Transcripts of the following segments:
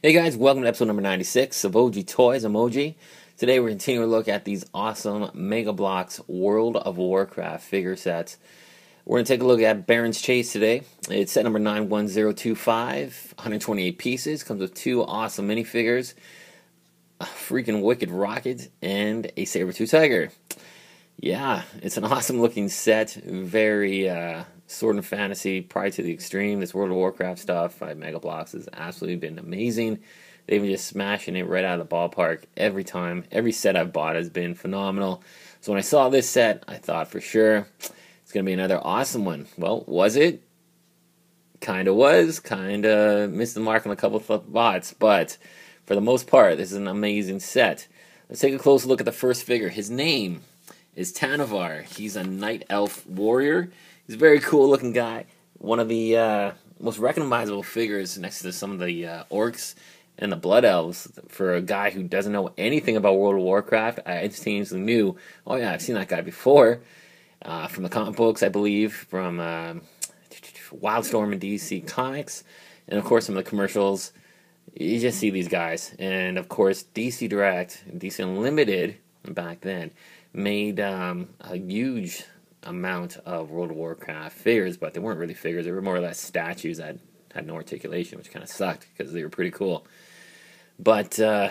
Hey guys, welcome to episode number 96 of Ogitoys Emoji. Today we're continuing to look at these awesome Mega Bloks World of Warcraft figure sets. We're going to take a look at Barrens Chase today. It's set number 91025, 128 pieces, comes with two awesome minifigures, a freaking Wicked Rocket, and a Saber-Tooth Tiger. Yeah, it's an awesome looking set, very uh, Sword and Fantasy, Pride to the Extreme. This World of Warcraft stuff by Mega Bloks has absolutely been amazing. They've been just smashing it right out of the ballpark every time. Every set I've bought has been phenomenal. So when I saw this set, I thought for sure it's going to be another awesome one. Well, was it? Kind of was. Kind of missed the mark on a couple of spots. But for the most part, this is an amazing set. Let's take a close look at the first figure. His name is Tanavar. He's a night elf warrior. He's a very cool looking guy. One of the uh, most recognizable figures next to some of the uh, orcs and the blood elves. For a guy who doesn't know anything about World of Warcraft, I instantaneously knew, oh yeah, I've seen that guy before. Uh, from the comic books, I believe, from um, Wildstorm and DC Comics, and of course some of the commercials. You just see these guys, and of course DC Direct, DC Unlimited back then made um, a huge amount of World of Warcraft figures, but they weren't really figures. They were more or less statues that had no articulation, which kind of sucked because they were pretty cool. But uh,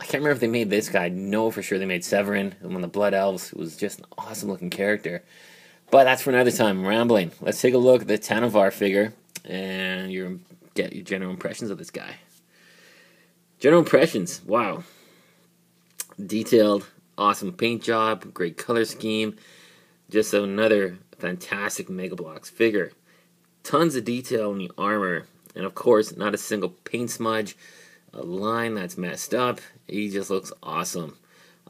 I can't remember if they made this guy. I know for sure they made Severin, one of the Blood Elves, was just an awesome looking character. But that's for another time. I'm rambling. Let's take a look at the Tanavar figure and your get your general impressions of this guy. General impressions. Wow. Detailed, awesome paint job, great color scheme. Just another fantastic Mega Bloks figure. Tons of detail in the armor, and of course, not a single paint smudge, a line that's messed up. He just looks awesome.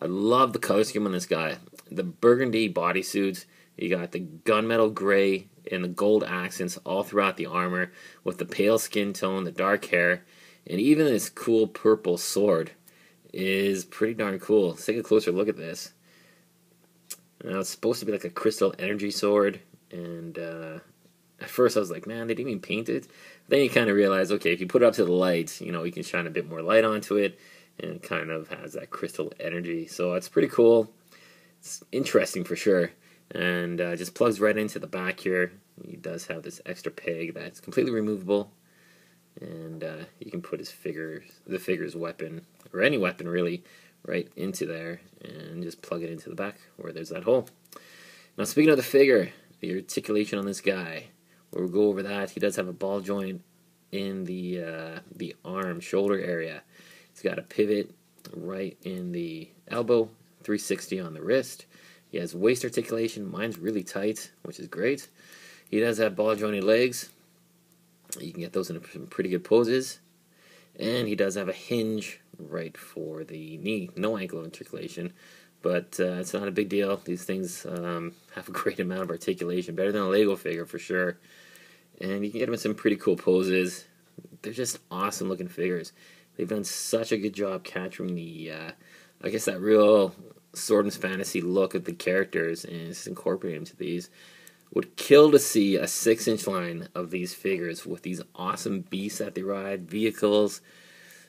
I love the scheme on this guy. The burgundy bodysuits, you got the gunmetal gray and the gold accents all throughout the armor, with the pale skin tone, the dark hair, and even this cool purple sword is pretty darn cool. Let's take a closer look at this. Now it's supposed to be like a crystal energy sword, and uh, at first I was like, man, they didn't even paint it. Then you kind of realize, okay, if you put it up to the light, you know, you can shine a bit more light onto it, and it kind of has that crystal energy. So it's pretty cool. It's interesting for sure, and uh, just plugs right into the back here. He does have this extra peg that's completely removable, and uh, you can put his figure, the figure's weapon, or any weapon really, right into there and just plug it into the back where there's that hole. Now, speaking of the figure, the articulation on this guy, we'll go over that. He does have a ball joint in the uh, the arm shoulder area. He's got a pivot right in the elbow, 360 on the wrist. He has waist articulation. Mine's really tight, which is great. He does have ball jointed legs. You can get those in some pretty good poses. And he does have a hinge right for the knee. No ankle articulation, but uh, it's not a big deal. These things um, have a great amount of articulation, better than a Lego figure for sure. And you can get them in some pretty cool poses. They're just awesome looking figures. They've done such a good job capturing the, uh, I guess, that real sword and fantasy look of the characters and just incorporating into these. Would kill to see a six inch line of these figures with these awesome beasts that they ride, vehicles,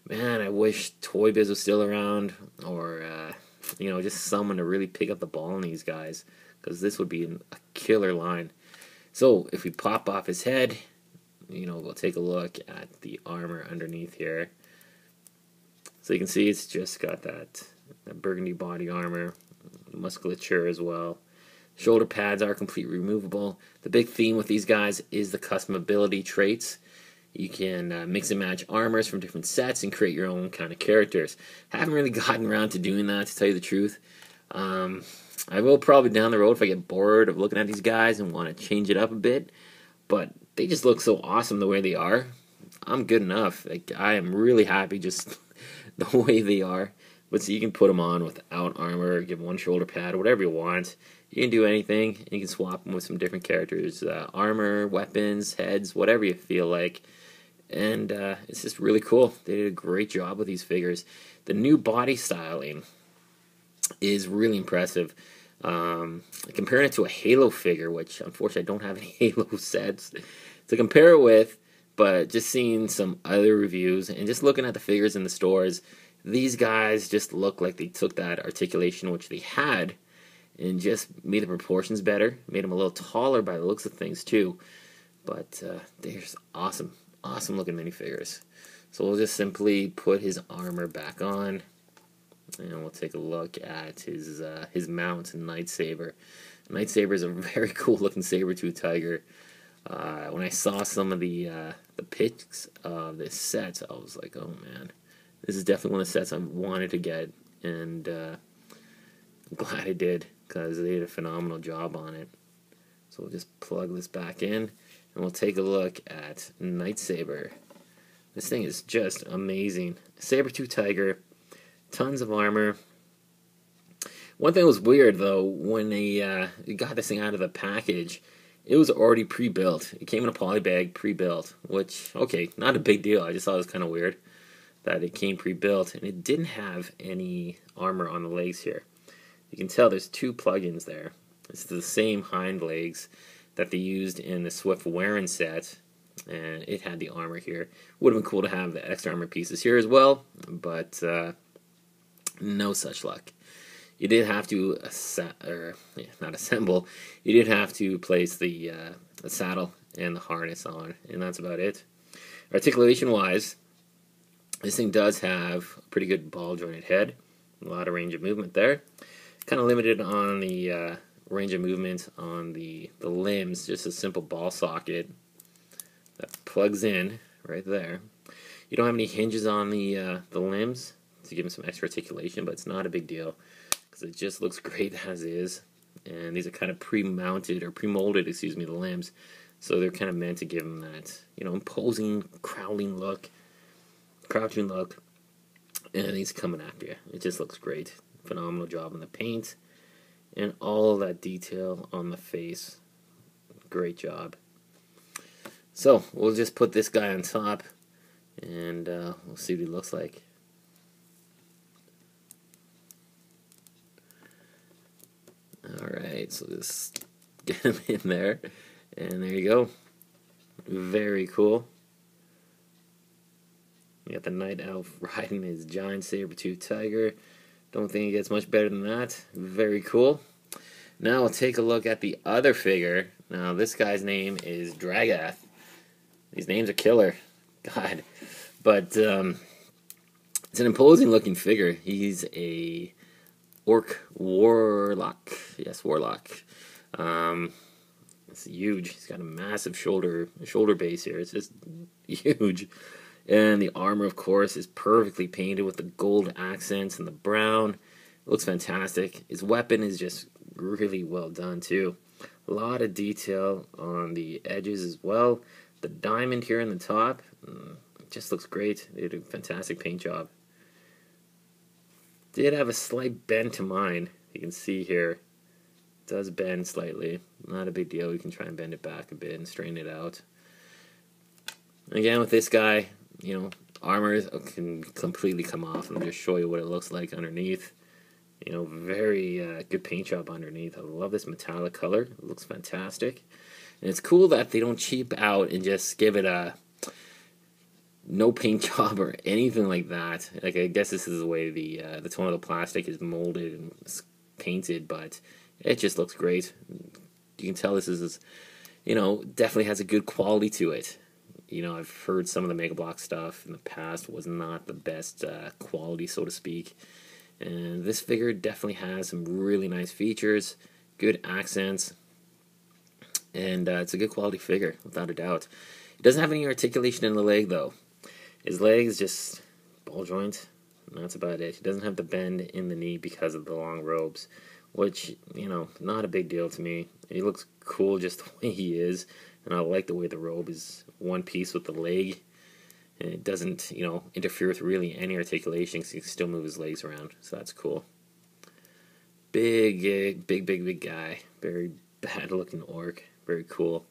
man, I wish Toy Biz was still around, or uh, you know, just someone to really pick up the ball on these guys, because this would be a killer line. So if we pop off his head, you know, we'll take a look at the armor underneath here. So you can see it's just got that, that burgundy body armor, musculature as well. Shoulder pads are completely removable. The big theme with these guys is the customability traits. You can uh, mix and match armors from different sets and create your own kind of characters. Haven't really gotten around to doing that, to tell you the truth. Um, I will probably down the road if I get bored of looking at these guys and want to change it up a bit. But they just look so awesome the way they are. I'm good enough. Like I am really happy just the way they are. But so you can put them on without armor, give one shoulder pad, whatever you want. You can do anything. You can swap them with some different characters, uh, armor, weapons, heads, whatever you feel like and uh, it's just really cool. They did a great job with these figures. The new body styling is really impressive. Um, comparing it to a Halo figure, which unfortunately I don't have any Halo sets to compare it with, but just seeing some other reviews and just looking at the figures in the stores, these guys just look like they took that articulation which they had and just made the proportions better, made them a little taller by the looks of things too. But uh, they're just awesome, awesome looking minifigures. So we'll just simply put his armor back on, and we'll take a look at his uh, his mount and Nightsaber. Night Saber is a very cool looking saber tooth tiger. Uh, when I saw some of the uh, the pics of this set, I was like, oh man, this is definitely one of the sets I wanted to get, and uh, I'm glad I did because they did a phenomenal job on it. So we'll just plug this back in, and we'll take a look at Nightsaber. This thing is just amazing. Saber-tooth tiger, tons of armor. One thing was weird though, when they uh, got this thing out of the package, it was already pre-built. It came in a poly bag, pre-built, which okay, not a big deal. I just thought it was kind of weird that it came pre-built, and it didn't have any armor on the legs here. You can tell there's two plugins there. It's the same hind legs that they used in the Swift Warren set, and it had the armor here. Would have been cool to have the extra armor pieces here as well, but uh, no such luck you did have to or yeah, not assemble. You did have to place the, uh, the saddle and the harness on, and that's about it. Articulation wise, this thing does have a pretty good ball jointed head, a lot of range of movement there. Kind of limited on the uh, range of movement on the the limbs, just a simple ball socket that plugs in right there. You don't have any hinges on the uh, the limbs to give them some extra articulation, but it's not a big deal because it just looks great as is. And these are kind of pre-mounted or pre-molded, excuse me, the limbs. So they're kind of meant to give them that, you know, imposing, crawling look, crouching look. And he's coming after you. It just looks great. Phenomenal job on the paint and all that detail on the face. Great job. So we'll just put this guy on top and uh, we'll see what he looks like. Alright, so just get him in there. And there you go. Very cool. You got the night elf riding his giant saber-tooth tiger. Don't think it gets much better than that. Very cool. Now we'll take a look at the other figure. Now this guy's name is Dragath. These names are killer. God. But um, it's an imposing looking figure. He's a orc warlock. Yes, warlock. Um, it's huge. He's got a massive shoulder shoulder base here. It's just huge. And the armor, of course, is perfectly painted with the gold accents and the brown. It looks fantastic. His weapon is just really well done too. A lot of detail on the edges as well. The diamond here in the top mm, just looks great. They did a fantastic paint job did have a slight bend to mine. You can see here, it does bend slightly. Not a big deal. We can try and bend it back a bit and straighten it out. Again, with this guy, you know, armor can completely come off. I'll just show you what it looks like underneath. You know, very uh, good paint job underneath. I love this metallic color. It looks fantastic. And it's cool that they don't cheap out and just give it a no paint job or anything like that. Like I guess this is the way the uh, the tone of the plastic is molded and painted, but it just looks great. You can tell this is, you know, definitely has a good quality to it. You know, I've heard some of the Mega Bloks stuff in the past was not the best uh, quality, so to speak. And this figure definitely has some really nice features, good accents, and uh, it's a good quality figure, without a doubt. It doesn't have any articulation in the leg, though. His legs just ball joint. That's about it. He doesn't have the bend in the knee because of the long robes, which you know, not a big deal to me. He looks cool just the way he is, and I like the way the robe is one piece with the leg, and it doesn't you know interfere with really any articulation because he can still move his legs around. So that's cool. Big, big, big, big, big guy. Very bad looking orc. Very cool.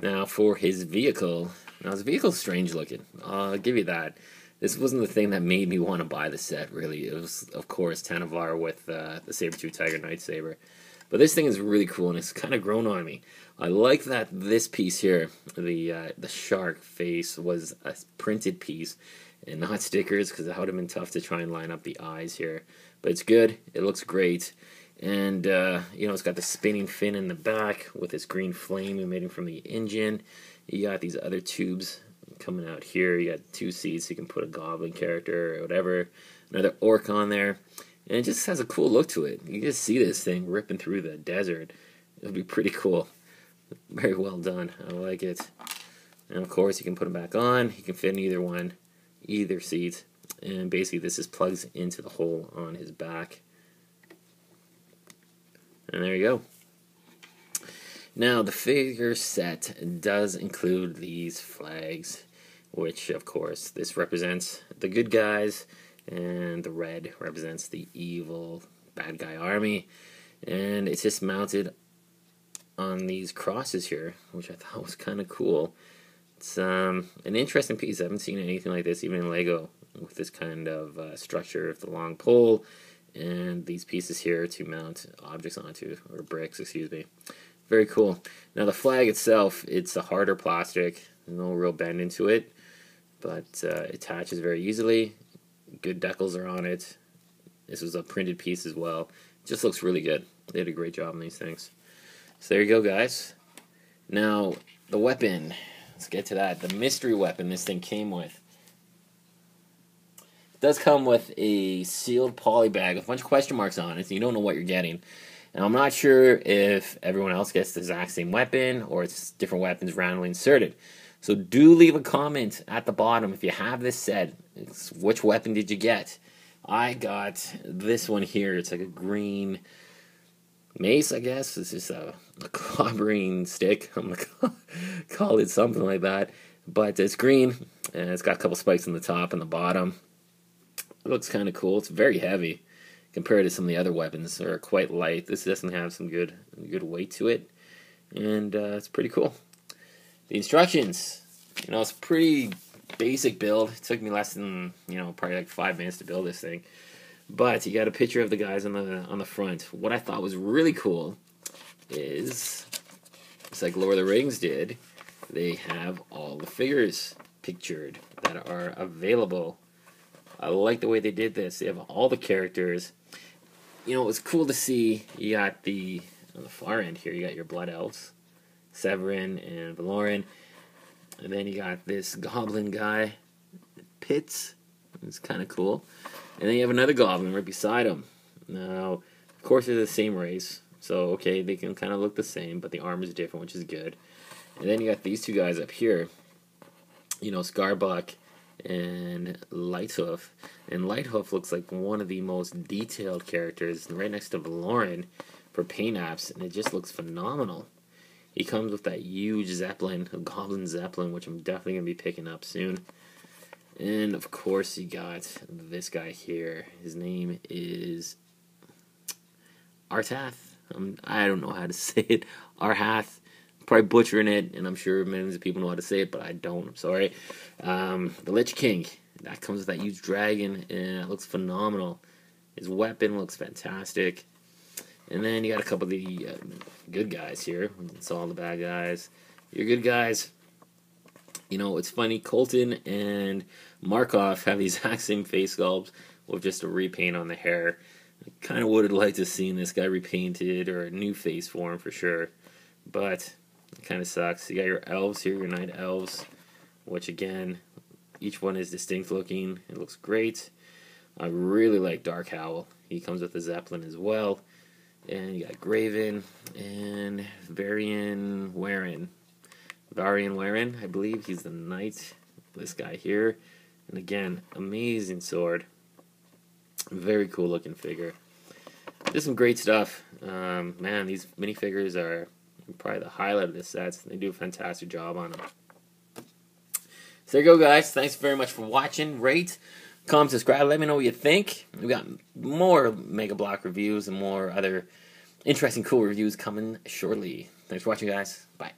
Now for his vehicle, now his vehicle's strange looking. I'll give you that. This wasn't the thing that made me want to buy the set. Really, it was of course Tanavar with uh, the saber tooth tiger Nightsaber. But this thing is really cool and it's kind of grown on me. I like that this piece here, the uh, the shark face, was a printed piece and not stickers because that would have been tough to try and line up the eyes here. But it's good. It looks great. And, uh, you know, it's got the spinning fin in the back with this green flame emitting from the engine. You got these other tubes coming out here. You got two seats. You can put a goblin character or whatever. Another orc on there. And it just has a cool look to it. You just see this thing ripping through the desert. It'll be pretty cool. Very well done. I like it. And of course, you can put them back on. You can fit in either one, either seat. And basically, this just plugs into the hole on his back. And there you go. Now, the figure set does include these flags, which, of course, this represents the good guys, and the red represents the evil bad guy army. And it's just mounted on these crosses here, which I thought was kind of cool. It's um, an interesting piece. I haven't seen anything like this, even in Lego, with this kind of uh, structure of the long pole and these pieces here to mount objects onto, or bricks, excuse me. Very cool. Now the flag itself, it's a harder plastic, no real bend into it, but uh, attaches very easily. Good decals are on it. This was a printed piece as well. It just looks really good. They did a great job on these things. So there you go, guys. Now, the weapon. Let's get to that. The mystery weapon this thing came with does come with a sealed poly bag with a bunch of question marks on it, so you don't know what you're getting. And I'm not sure if everyone else gets the exact same weapon or it's different weapons randomly inserted. So do leave a comment at the bottom if you have this set. It's which weapon did you get? I got this one here. It's like a green mace, I guess. It's just a, a clobbering stick. I'm gonna call it something like that. But it's green and it's got a couple spikes on the top and the bottom. It looks kind of cool. It's very heavy compared to some of the other weapons that are quite light. This doesn't have some good good weight to it, and uh, it's pretty cool. The instructions, you know, it's pretty basic build. It took me less than you know probably like five minutes to build this thing, but you got a picture of the guys on the on the front. What I thought was really cool is it's like Lord of the Rings did. They have all the figures pictured that are available I like the way they did this. They have all the characters. You know, it was cool to see. You got the on the far end here. You got your blood elves, Severin and Valoran, and then you got this goblin guy, Pitts. It's kind of cool. And then you have another goblin right beside him. Now, of course, they're the same race, so okay, they can kind of look the same, but the armor is different, which is good. And then you got these two guys up here. You know, Scarbuck and Lighthoof. And Lighthoof looks like one of the most detailed characters, right next to Valoran for paint apps, and it just looks phenomenal. He comes with that huge Zeppelin, a Goblin Zeppelin, which I'm definitely going to be picking up soon. And of course, you got this guy here. His name is Artath. Um, I don't know how to say it. Arhath probably butchering it, and I'm sure millions of people know how to say it, but I don't. I'm sorry. Um, the Lich King that comes with that huge dragon, and it looks phenomenal. His weapon looks fantastic. And then you got a couple of the uh, good guys here. It's all the bad guys. Your good guys. You know, it's funny. Colton and Markov have the exact same face sculpts with just a repaint on the hair. I kind of would have liked to have seen this guy repainted or a new face for him for sure. But it kind of sucks. You got your elves here, your night elves, which again, each one is distinct looking. It looks great. I really like Dark Howl. He comes with the Zeppelin as well. And you got Graven and Varian Warren. Varian Warren, I believe he's the knight. This guy here. And again, amazing sword. Very cool looking figure. Just some great stuff. Um, man, these minifigures are probably the highlight of this set. They do a fantastic job on them. So there you go, guys. Thanks very much for watching. Rate, comment, subscribe. Let me know what you think. We got more Mega Bloks reviews and more other interesting, cool reviews coming shortly. Thanks for watching, guys. Bye.